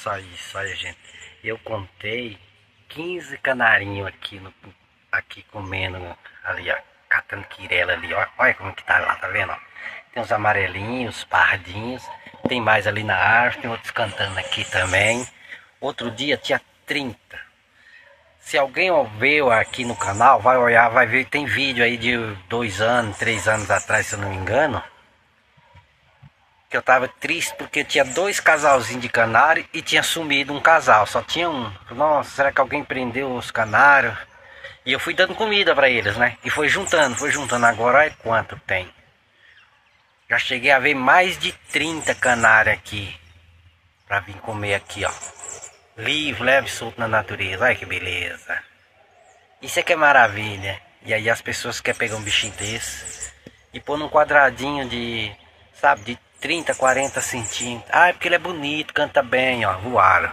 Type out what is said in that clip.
só isso, olha gente. Eu contei 15 canarinhos aqui, no, aqui comendo ali, ó. Catando quirela ali, ó. Olha como que tá lá, tá vendo? Ó? Tem uns amarelinhos, pardinhos. Tem mais ali na árvore, tem outros cantando aqui também. Outro dia tinha 30. Se alguém veio aqui no canal, vai olhar, vai ver, tem vídeo aí de dois anos, três anos atrás, se eu não me engano que eu tava triste porque tinha dois casalzinhos de canário e tinha sumido um casal, só tinha um. Nossa, será que alguém prendeu os canários? E eu fui dando comida para eles, né? E foi juntando, foi juntando. Agora olha quanto tem. Já cheguei a ver mais de 30 canários aqui. Pra vir comer aqui, ó. Livre, leve, solto na natureza. Olha que beleza. Isso aqui é maravilha. E aí as pessoas querem pegar um bichinho desse e pôr num quadradinho de, sabe, de 30, 40 centímetros. Ah, é porque ele é bonito, canta bem, ó, voaram.